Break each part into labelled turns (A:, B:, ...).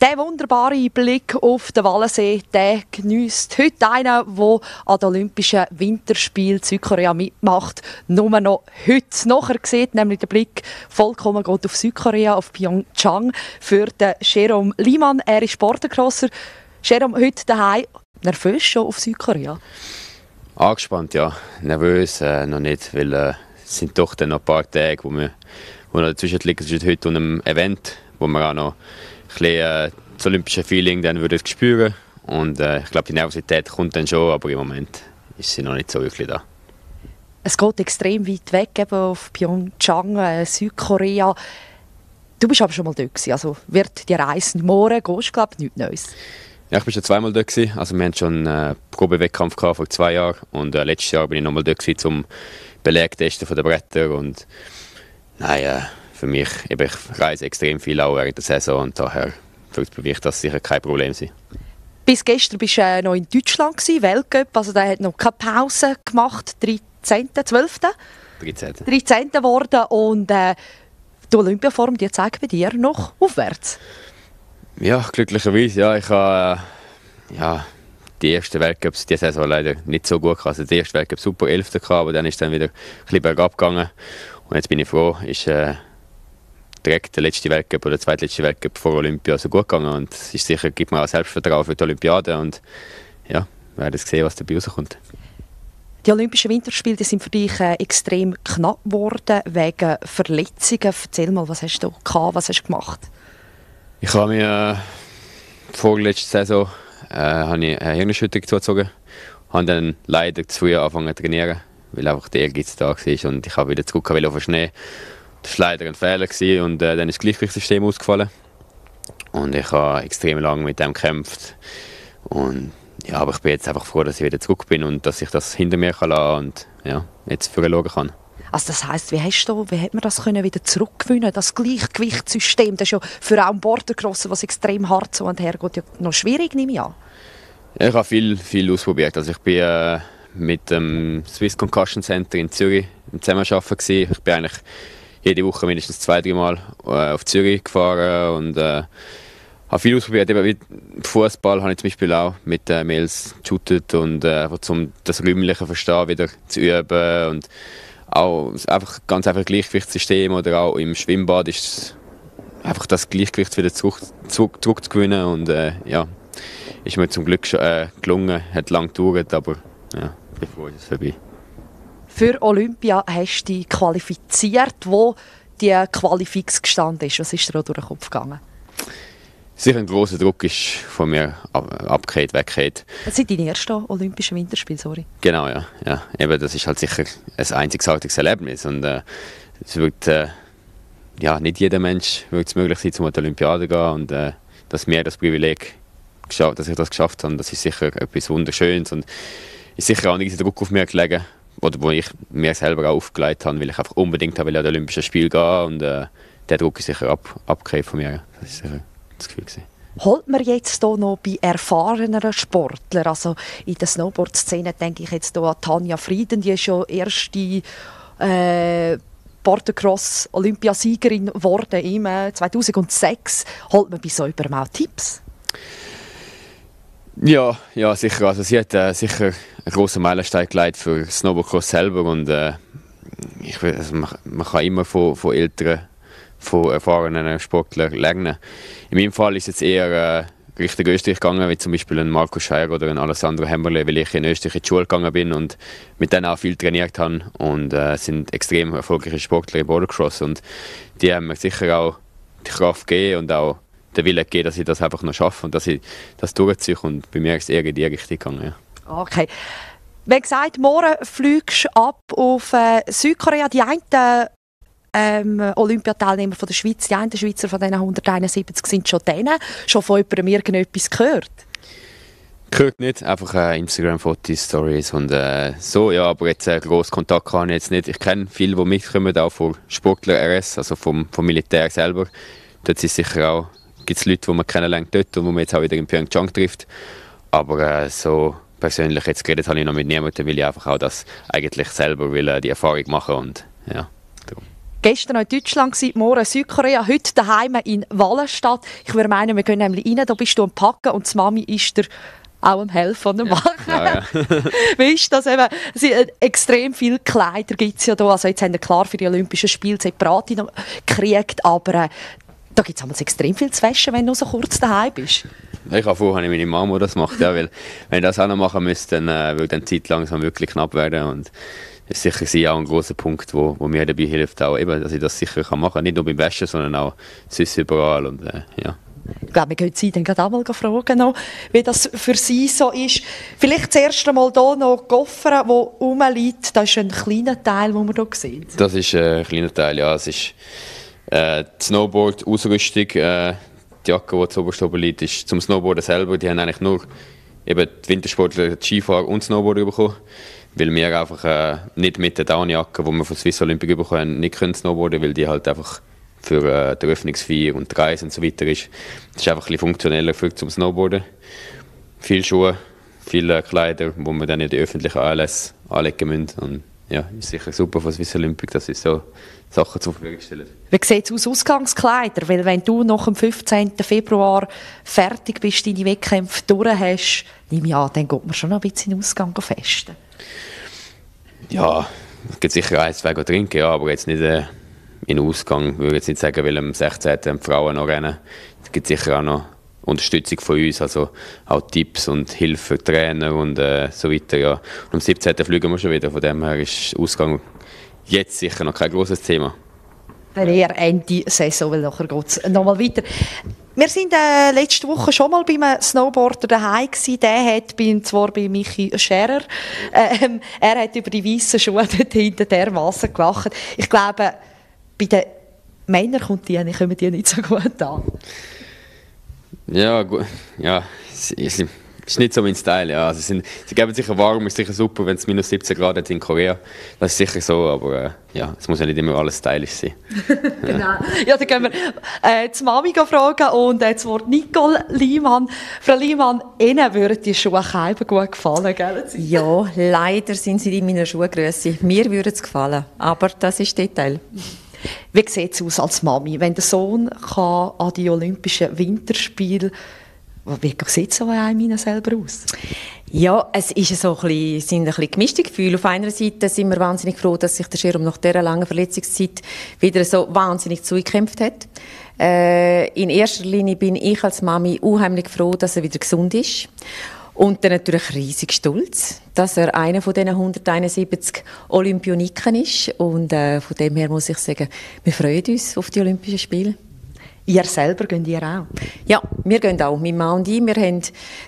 A: Der wunderbare Blick auf den Wallensee, der genießt heute einer, der an den Olympischen Winterspielen Südkorea mitmacht. Nur noch heute. Nachher sieht nämlich der Blick vollkommen geht auf Südkorea, auf Pyeongchang für den Jerome Liman. Er ist Sportcrosser. Jerome, heute daheim nervös schon auf Südkorea?
B: Angespannt, ja. Nervös äh, noch nicht, weil äh, es sind doch dann noch ein paar Tage, wo wir wo noch dazwischen liegen zwischen heute und einem Event, wo wir auch noch bisschen das olympische Feeling dann würde ich spüren. Und äh, ich glaube, die Nervosität kommt dann schon, aber im Moment ist sie noch nicht so wirklich da.
A: Es geht extrem weit weg, eben auf Pyeongchang, äh, Südkorea. Du bist aber schon mal dort gewesen, also wird die Reise morgen, gehst glaube ich, nichts Neues?
B: Ja, ich war schon zweimal dort. Gewesen. Also wir hatten schon einen äh, Probewettkampf vor zwei Jahren und äh, letztes Jahr bin ich nochmal dort gewesen, zum Belegtesten der Bretter und äh, für mich, eben, ich reise extrem viel auch während der Saison und daher wird für mich das sicher kein Problem sein.
A: Bis gestern warst du äh, noch in Deutschland, gewesen, Weltcup, also der hat noch keine Pause gemacht, 13., 12.?
B: 13.
A: 13. geworden und äh, die Olympiaform, die zeigt bei dir noch aufwärts.
B: Ja, glücklicherweise, ja, ich habe äh, ja, die ersten Weltcups diese Saison leider nicht so gut gehabt. Also die erste Weltcup super 11. gehabt, aber dann ist dann wieder ein bisschen bergab gegangen und jetzt bin ich froh, ist äh, direkt der letzte Weltcup oder der zweitletzte Weltcup vor Olympia so gut gegangen und es ist sicher, gibt mir auch Selbstvertrauen für die Olympiade und ja, wir werden sehen, was dabei rauskommt.
A: Die Olympischen Winterspiele sind für dich äh, extrem knapp geworden wegen Verletzungen. Erzähl mal, was hast du gehabt, was hast du gemacht?
B: Ich habe mir äh, vorletzte Saison äh, habe ich eine Hirnerschütterung zugezogen, habe dann leider zu früh angefangen zu trainieren, weil einfach der Ehrgeiz da war und ich habe wieder zurück auf den Schnee das war leider ein Fehler gewesen und äh, dann ist das Gleichgewichtssystem ausgefallen. Und ich habe extrem lange mit dem gekämpft. Und ja, aber ich bin jetzt einfach froh, dass ich wieder zurück bin und dass ich das hinter mir kann lassen und ja, jetzt schauen kann.
A: Also das heißt, wie hast du, wie hat man das können wieder zurückgewinnen, das Gleichgewichtssystem? Das ist ja für auch einen Bordercrosser, was extrem hart so und her geht, ja noch schwierig, nehme ich an.
B: Ja, ich habe viel, viel ausprobiert. Also ich bin äh, mit dem Swiss Concussion Center in Zürich im Zusammenarbeiten. Ich bin eigentlich jede Woche mindestens zwei, drei Mal äh, auf Zürich gefahren und äh, habe viel ausprobiert. Eben Fußball habe ich zum Beispiel auch mit äh, Mails geshootet und äh, um das räumliche Verstehen wieder zu üben und auch einfach ganz einfach Gleichgewichtssystem oder auch im Schwimmbad ist einfach das Gleichgewicht wieder zurück, zurück, zurückzugewinnen und äh, ja, ist mir zum Glück schon, äh, gelungen, hat lang gedauert, aber ja, bevor ist es vorbei
A: für Olympia hast du dich qualifiziert. Wo die Qualifix gestanden ist, was ist dir durch den Kopf gegangen?
B: Sicher ein großer Druck ist von mir abgekehrt, weggekehrt.
A: Das sind deine ersten Olympischen Winterspiele, sorry.
B: Genau, ja. ja. Eben, das ist halt sicher ein einzigartiges Erlebnis. Und äh, es wird, äh, ja, nicht jeder Mensch wird es möglich sein, zum Olympiade zu gehen. Und äh, dass mir das Privileg, dass ich das geschafft habe, das ist sicher etwas Wunderschönes. Und ist sicher auch ein Druck auf mir gelegen oder wo ich mir selber auch aufgelegt habe, weil ich einfach unbedingt an die Olympischen Spiele gehen und äh, der Druck ist sicher ab, von mir. Das sicher das Gefühl. Gewesen.
A: Holt man jetzt hier noch bei erfahreneren Sportlern, also in der Snowboard-Szene denke ich jetzt hier an Tanja Frieden, die ist schon erste äh, Bordercross-Olympiasiegerin geworden im 2006. Äh, Holt man bei so jemandem auch Tipps?
B: Ja, ja, sicher. Also sie hat äh, sicher einen großen Meilenstein geleitet für Snowboardcross selber und äh, ich, also man, man, kann immer von, von älteren, von erfahrenen Sportlern lernen. In meinem Fall ist es jetzt eher äh, Richtung Österreich gegangen, wie zum Beispiel ein Marco Scheier oder ein Alessandro Hemmerle, weil ich in Österreich in die Schule gegangen bin und mit denen auch viel trainiert habe und äh, sind extrem erfolgreiche Sportler im Bordercross und die haben mir sicher auch die Kraft gegeben und auch den Willen gegeben, dass ich das einfach noch schaffe und dass ich das durchziehe. Und bei mir ist es eher in die Richtung gegangen.
A: Ja. Okay. Wie gesagt, morgen fliegst du ab auf äh, Südkorea. Die einen ähm, Olympiateilnehmer von der Schweiz, die einen Schweizer von diesen 171 sind schon denen. Schon von jemandem irgendetwas gehört?
B: Gehört nicht, einfach äh, Instagram-Fotos, Stories und äh, so, ja, aber jetzt äh, grossen Kontakt habe ich jetzt nicht. Ich kenne viele, die mitkommen, auch von Sportler RS, also vom, vom Militär selber. Dort ist sicher auch gibt es Leute, die man kennenlernt dort und die man jetzt auch wieder in Pyeongchang trifft. Aber äh, so persönlich jetzt geredet habe ich noch mit niemandem, weil ich einfach auch das eigentlich selber will, äh, die Erfahrung machen und ja. Darum.
A: Gestern noch in Deutschland, morgen Südkorea, heute daheim in Wallenstadt. Ich würde meinen, wir gehen nämlich rein, da bist du am Packen und die Mami ist der auch am Helfen und am Machen. Ja, ja. Wie ist das eben? Sie, äh, extrem viele Kleider gibt es ja da. Also jetzt haben wir klar für die Olympischen Spiele separate gekriegt, aber äh, da gibt es extrem viel zu waschen, wenn du so kurz daheim bist.
B: Ich habe vorher meine Mama das macht, ja, weil wenn ich das auch noch machen müsste, dann äh, würde die Zeit langsam wirklich knapp werden und das ist sicher auch ein großer Punkt, wo, wo mir dabei hilft, auch eben, dass ich das sicher kann machen kann, nicht nur beim Waschen, sondern auch sonst überall und äh, ja.
A: Ich glaube, wir können Sie dann gerade auch mal fragen, noch, wie das für Sie so ist. Vielleicht zuerst einmal hier noch Koffer, der rumliegt. Das ist ein kleiner Teil, den man hier sieht.
B: Das ist äh, ein kleiner Teil, ja. Es ist äh, die Snowboard-Ausrüstung, äh, die Jacke, die zu oben liegt, ist zum Snowboarden selber. Die haben eigentlich nur eben die Wintersportler, die Skifahrer und Snowboarder bekommen. Weil wir einfach äh, nicht mit der Downjacke, die wir von Swiss Olympic bekommen, nicht können snowboarden, weil die halt einfach für äh, die Eröffnungsfeier und die Reise und so weiter ist. Das ist einfach ein bisschen funktioneller für zum Snowboarden. Viele Schuhe, viele Kleider, die man dann in die öffentlichen Anlässe anlegen müssen. Und ja, ist sicher super von Swiss Olympic, dass sie so Sachen zur Verfügung stellen.
A: Wie sieht es aus Ausgangskleider? Weil wenn du nach dem 15. Februar fertig bist, deine Wettkämpfe durch hast, nehme ich an, dann geht man schon noch ein bisschen in den Ausgang festen.
B: Ja, es gibt sicher ein, zwei trinken, ja, aber jetzt nicht äh, in Ausgang. Ich würde jetzt nicht sagen, weil am 16. die Frauen noch rennen. Es gibt sicher auch noch Unterstützung von uns, also auch Tipps und Hilfe Trainer und äh, so weiter. Ja. Und am 17. fliegen wir schon wieder, von dem her ist Ausgang jetzt sicher noch kein großes Thema.
A: Dann eher Ende Saison, weil nachher geht es nochmal weiter. Wir sind äh, letzte Woche schon mal beim Snowboarder daheim gewesen. Der hat bin zwar bei Michi Scherer, ähm, er hat über die weißen Schuhe dort hinten dermaßen gelacht. Ich glaube, bei den Männern kommt die, kommen die nicht so gut an.
B: Ja, gut. Ja, ist nicht so mein Style, ja. Also sind, sie geben sicher warm, ist sicher super, wenn es minus 17 Grad hat in Korea. Das ist sicher so, aber äh, ja, es muss ja nicht immer alles stylisch sein.
A: genau. Ja, dann gehen wir äh, die Mami fragen und äh, das Wort Nicole Liemann. Frau Liemann, Ihnen würden die Schuhe gut gefallen, gell?
C: Ja, leider sind sie in meiner Schuhgröße. Mir würde es gefallen, aber das ist Detail.
A: Wie sieht es aus als Mami, wenn der Sohn kann an die Olympischen Winterspiele wie sieht so ein selber aus?
C: Ja, es ist so ein bisschen, sind ein bisschen gemischte Gefühle. Auf einer Seite sind wir wahnsinnig froh, dass sich der Jerome nach dieser langen Verletzungszeit wieder so wahnsinnig zugekämpft hat. Äh, in erster Linie bin ich als Mami unheimlich froh, dass er wieder gesund ist. Und dann natürlich riesig stolz, dass er einer von diesen 171 Olympioniken ist. Und äh, von dem her muss ich sagen, wir freuen uns auf die Olympischen Spiele.
A: Ihr selber geht ihr auch?
C: Ja, wir gehen auch. Mein Mann und ich, wir haben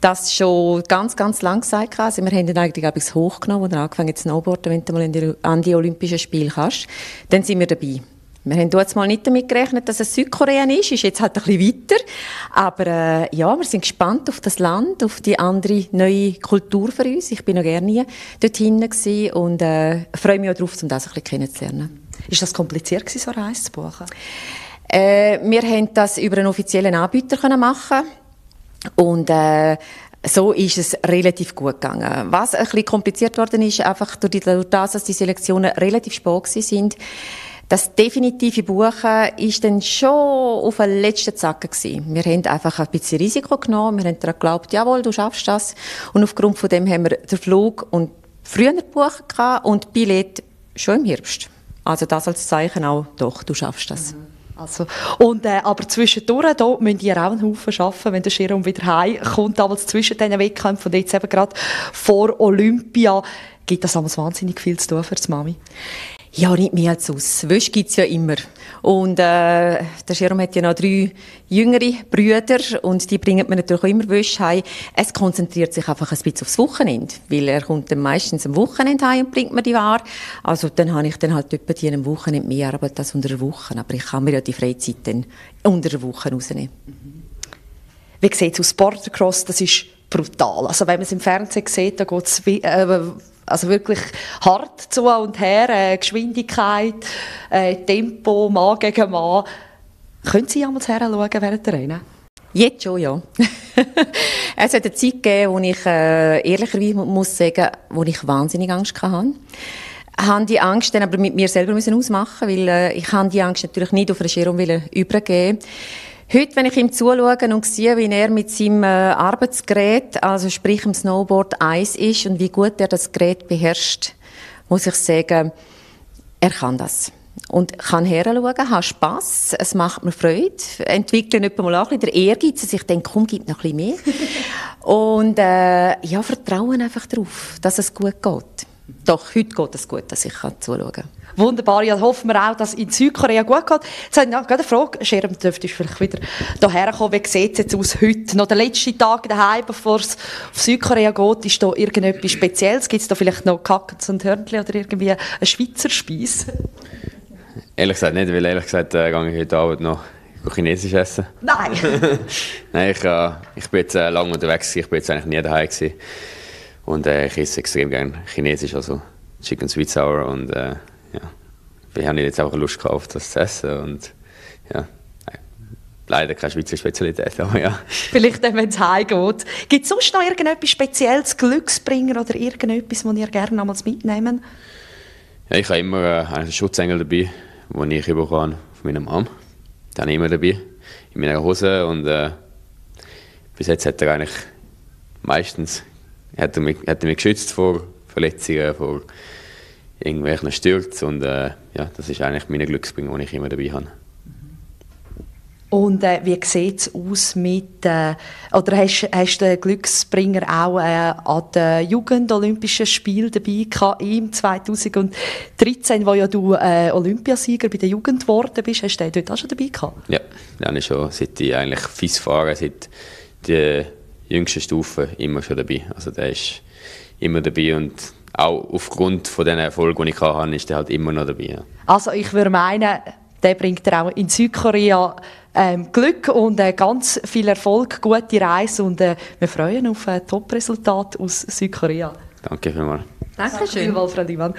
C: das schon ganz, ganz lang gesagt. Also wir haben ihn eigentlich, glaube ich, hochgenommen, als er angefangen zu snowboarden, wenn du mal an die Olympischen Spiele kannst. Dann sind wir dabei. Wir haben jetzt mal nicht damit gerechnet, dass es Südkorea ist, ist jetzt halt ein bisschen weiter. Aber äh, ja, wir sind gespannt auf das Land, auf die andere neue Kultur für uns. Ich bin noch gerne dort hinten und äh, freue mich auch darauf, um das ein bisschen kennenzulernen.
A: Ist das kompliziert so eine Reise zu buchen?
C: Äh, wir haben das über einen offiziellen Anbieter können machen und äh, so ist es relativ gut gegangen. Was ein bisschen kompliziert worden ist, einfach durch, die, durch das, dass die Selektionen relativ spät sind. Das definitive Buchen ist dann schon auf den letzten Zacken gewesen. Wir haben einfach ein bisschen Risiko genommen. Wir haben daran geglaubt, jawohl, du schaffst das. Und aufgrund von dem haben wir den Flug und früher gebucht und Billett schon im Herbst. Also das als Zeichen auch, doch, du schaffst das. Mhm.
A: Also, und, äh, aber zwischendurch da müsst ihr auch einen Haufen arbeiten, wenn der Schirm wieder heimkommt. Damals zwischen diesen Wettkämpfen und jetzt eben gerade vor Olympia. Gibt das damals wahnsinnig viel zu tun für die Mami?
C: Ja, nicht mehr als aus. Wäsche gibt's ja immer. Und äh, der Jerome hat ja noch drei jüngere Brüder und die bringen mir natürlich auch immer Wäsche heim. Es konzentriert sich einfach ein bisschen aufs Wochenende, weil er kommt dann meistens am Wochenende heim und bringt mir die Ware. Also dann habe ich dann halt etwa die am Wochenende mehr Arbeit als unter der Woche. Aber ich kann mir ja die Freizeit dann unter der Woche rausnehmen.
A: Wie sieht es aus Bordercross? Das ist brutal. Also wenn man es im Fernsehen sieht, da geht es äh, also wirklich hart zu und her, äh, Geschwindigkeit, äh, Tempo, Mann gegen Mann. Können Sie einmal her schauen während der Rennen?
C: Jetzt schon, ja. es hat eine Zeit gegeben, wo ich äh, ehrlicherweise muss sagen, wo ich wahnsinnig Angst hatte. habe die Angst dann aber mit mir selber ausmachen, weil äh, ich kann die Angst natürlich nicht auf Jerome übergeben. Heute, wenn ich ihm zuschaue und sehe, wie er mit seinem äh, Arbeitsgerät, also sprich dem Snowboard, Eis ist und wie gut er das Gerät beherrscht, muss ich sagen, er kann das. Und kann heranschauen, hat Spass, es macht mir Freude, entwickle etwa mal auch ein bisschen Ehrgeiz, dass ich denke, komm, gib noch ein bisschen mehr. und äh, ja, vertrauen einfach darauf, dass es gut geht. Doch, heute geht es gut, dass ich zuschauen kann.
A: Wunderbar, ja, hoffen wir auch, dass in Südkorea gut geht. Jetzt habe ich noch eine Frage, Scherm, dürftest du vielleicht wieder hierher kommen, wie sieht es jetzt aus heute? Noch der letzte Tag daheim, bevor es auf Südkorea geht, ist da irgendetwas Spezielles? Gibt es da vielleicht noch Kackens und Hörnchen oder irgendwie eine Schweizer Speise?
B: Ehrlich gesagt nicht, weil ehrlich gesagt äh, gehe ich heute Abend noch Chinesisch essen.
A: Nein!
B: Nein, ich, äh, ich bin jetzt äh, lange unterwegs, ich bin jetzt eigentlich nie daheim gewesen. Und äh, ich esse extrem gerne Chinesisch, also Chicken Sweet Sour und äh, ja, wir haben jetzt auch Lust gehabt, das zu essen und ja, leider keine Schweizer Spezialität, aber ja.
A: Vielleicht wenn es heimgeht. Gibt es sonst noch irgendetwas Spezielles, Glücksbringer oder irgendetwas, was ihr gerne einmal mitnehmen?
B: Ja, ich habe immer äh, einen Schutzengel dabei, den ich bekommen von meiner Mom. Den habe ich immer dabei, in meiner Hose und äh, bis jetzt hat er eigentlich meistens hat er mich, hat er mich geschützt vor Verletzungen, vor irgendwelchen Stürzen und äh, ja, das ist eigentlich meine Glücksbringer, die ich immer dabei habe.
A: Und äh, wie sieht es aus mit, äh, oder hast, hast du den Glücksbringer auch äh, an den Jugend-Olympischen Spielen dabei gehabt, im 2013, wo ja du äh, Olympiasieger bei der Jugend geworden bist, hast du den dort auch schon dabei gehabt?
B: Ja, den habe ich schon, seit ich eigentlich FIS fahre, seit die jüngsten Stufe immer schon dabei. Also der ist immer dabei und auch aufgrund von den Erfolgen, die ich hatte, ist er halt immer noch dabei. Ja.
A: Also ich würde meinen, der bringt dir auch in Südkorea ähm, Glück und äh, ganz viel Erfolg, gute Reise und äh, wir freuen auf ein Top-Resultat aus Südkorea.
B: Danke vielmals.
A: Dankeschön. Danke vielmals, Frau Divan.